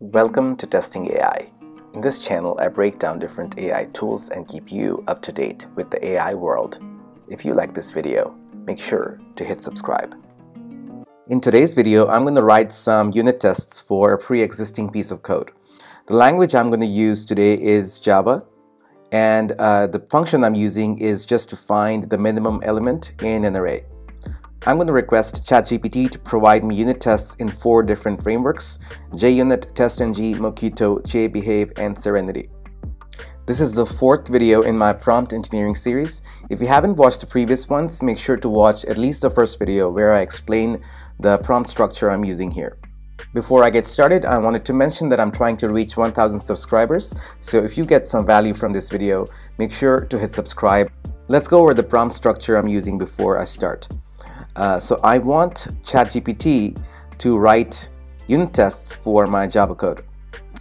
Welcome to Testing AI. In this channel, I break down different AI tools and keep you up to date with the AI world. If you like this video, make sure to hit subscribe. In today's video, I'm going to write some unit tests for a pre-existing piece of code. The language I'm going to use today is Java, and uh, the function I'm using is just to find the minimum element in an array. I'm going to request ChatGPT to provide me unit tests in four different frameworks, JUnit, TestNG, Mockito, JBehave, and Serenity. This is the fourth video in my prompt engineering series. If you haven't watched the previous ones, make sure to watch at least the first video where I explain the prompt structure I'm using here. Before I get started, I wanted to mention that I'm trying to reach 1000 subscribers, so if you get some value from this video, make sure to hit subscribe. Let's go over the prompt structure I'm using before I start. Uh, so I want ChatGPT to write unit tests for my Java code.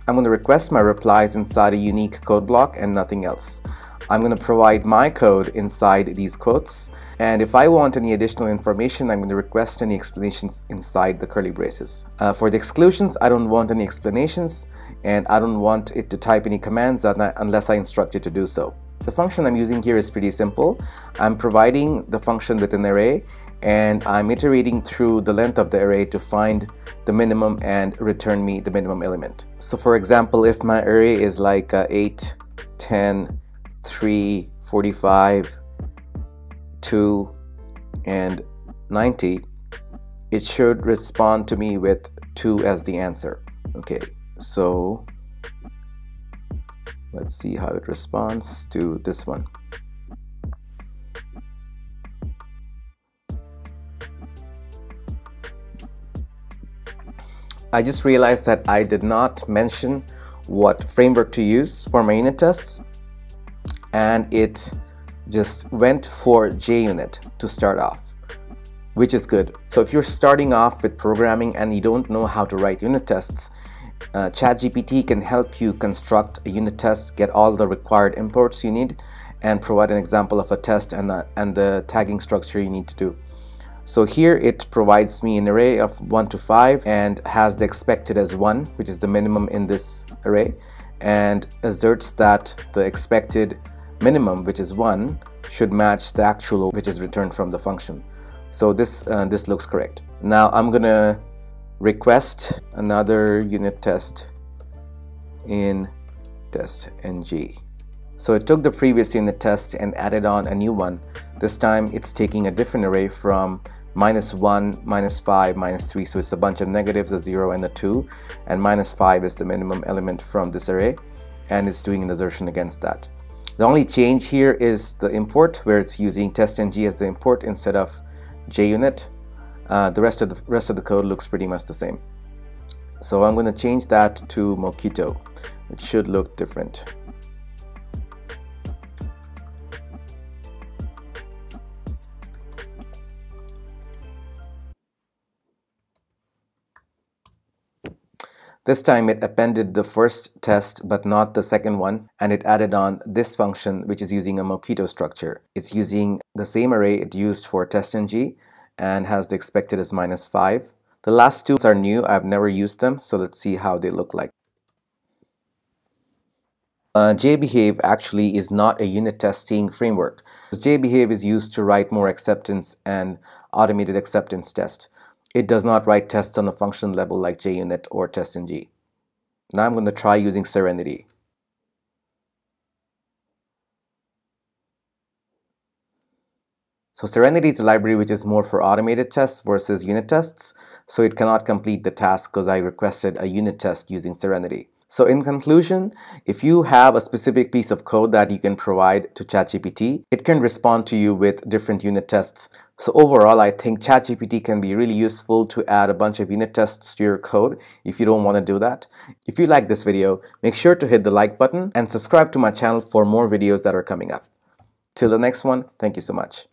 I'm going to request my replies inside a unique code block and nothing else. I'm going to provide my code inside these quotes and if I want any additional information I'm going to request any explanations inside the curly braces. Uh, for the exclusions I don't want any explanations and I don't want it to type any commands unless I instruct it to do so. The function I'm using here is pretty simple. I'm providing the function with an array and I'm iterating through the length of the array to find the minimum and return me the minimum element. So for example, if my array is like uh, 8, 10, 3, 45, 2, and 90, it should respond to me with 2 as the answer. Okay, so let's see how it responds to this one. I just realized that I did not mention what framework to use for my unit test and it just went for JUnit to start off which is good. So if you're starting off with programming and you don't know how to write unit tests, uh, ChatGPT can help you construct a unit test, get all the required imports you need, and provide an example of a test and the, and the tagging structure you need to do. So here it provides me an array of 1 to 5 and has the expected as 1 which is the minimum in this array and asserts that the expected minimum which is 1 should match the actual which is returned from the function. So this, uh, this looks correct. Now I'm gonna request another unit test in test ng. So it took the previous unit test and added on a new one. This time it's taking a different array from minus 1, minus 5, minus 3. So it's a bunch of negatives, a 0 and a 2. And minus 5 is the minimum element from this array. And it's doing an assertion against that. The only change here is the import where it's using testng as the import instead of JUnit. Uh, the rest of the rest of the code looks pretty much the same. So I'm going to change that to Mockito. It should look different. This time it appended the first test but not the second one and it added on this function which is using a Mockito structure. It's using the same array it used for testng and has the expected as minus 5. The last two are new, I've never used them, so let's see how they look like. Uh, JBehave actually is not a unit testing framework. JBehave is used to write more acceptance and automated acceptance tests. It does not write tests on the function level like JUnit or TestNG. Now I'm going to try using Serenity. So Serenity is a library which is more for automated tests versus unit tests. So it cannot complete the task because I requested a unit test using Serenity. So in conclusion, if you have a specific piece of code that you can provide to ChatGPT, it can respond to you with different unit tests. So overall, I think ChatGPT can be really useful to add a bunch of unit tests to your code if you don't want to do that. If you like this video, make sure to hit the like button and subscribe to my channel for more videos that are coming up. Till the next one, thank you so much.